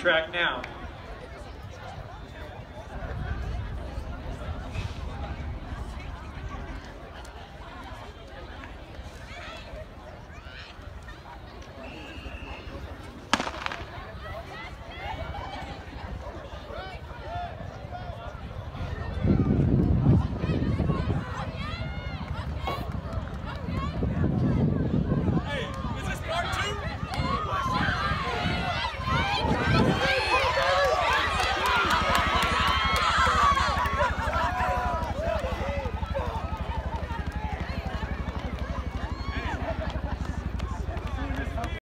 track now.